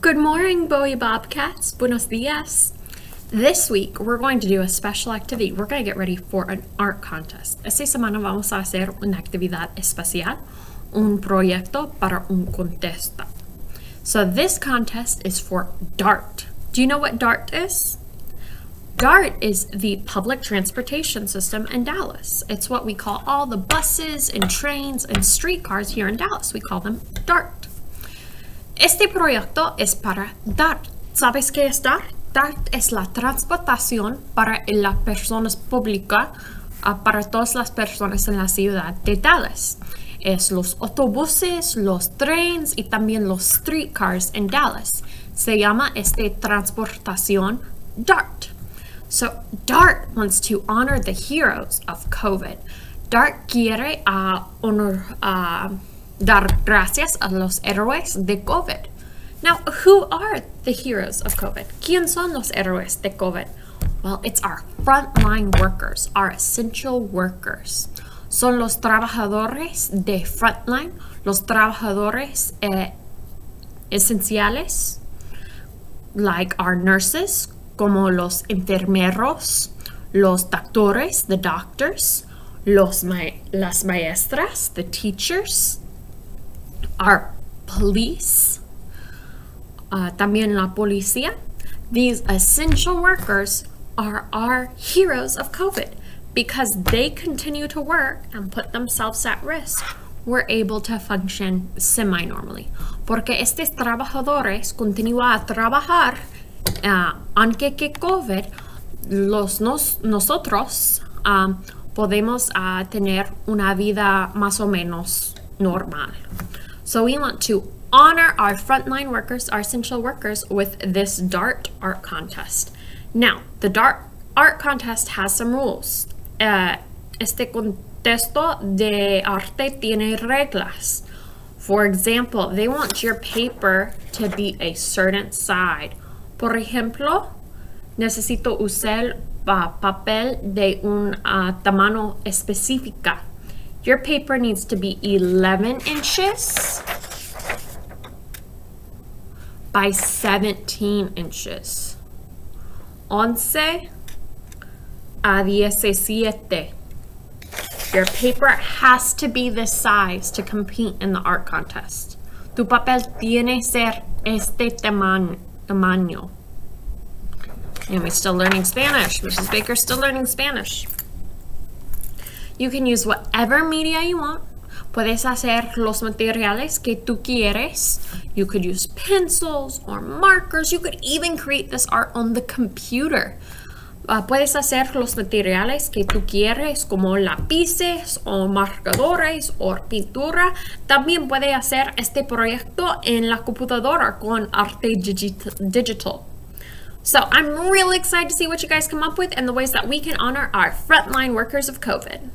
Good morning, Bowie Bobcats. Buenos dias. This week, we're going to do a special activity. We're going to get ready for an art contest. Esta semana vamos a hacer una actividad especial, un proyecto para un contesta. So this contest is for DART. Do you know what DART is? DART is the public transportation system in Dallas. It's what we call all the buses and trains and streetcars here in Dallas. We call them DART. Este proyecto es para DART. ¿Sabes qué es DART? DART es la transportación para las personas públicas, uh, para todas las personas en la ciudad de Dallas. Es los autobuses, los trenes y también los streetcars en Dallas. Se llama este transportación DART. So DART wants to honor the heroes of COVID. DART quiere uh, honor, uh, dar gracias a los héroes de COVID. Now, who are the heroes of COVID? ¿Quién son los héroes de COVID? Well, it's our frontline workers, our essential workers. Son los trabajadores de frontline, los trabajadores eh, esenciales, like our nurses, como los enfermeros, los doctores, the doctors, los ma las maestras, the teachers, our police, uh, también la policía. These essential workers are our heroes of COVID because they continue to work and put themselves at risk. We're able to function semi-normally. Porque estos trabajadores continúan a trabajar uh, aunque que COVID, los nos, nosotros um, podemos uh, tener una vida más o menos normal. So we want to honor our frontline workers, our essential workers, with this DART art contest. Now, the DART art contest has some rules. Uh, este contexto de arte tiene reglas. For example, they want your paper to be a certain side. Por ejemplo, necesito usar papel de un uh, tamaño específico. Your paper needs to be 11 inches by 17 inches. 11 a 17. Your paper has to be this size to compete in the art contest. Tu papel tiene ser este tamaño. And we're still learning Spanish. Mrs. Baker's still learning Spanish. You can use whatever media you want. Puedes hacer los materiales que tú quieres. You could use pencils or markers. You could even create this art on the computer. Uh, puedes hacer los materiales que tú quieres como lápices o marcadores o pintura. También puede hacer este proyecto en la computadora con arte digital. So I'm really excited to see what you guys come up with and the ways that we can honor our frontline workers of COVID.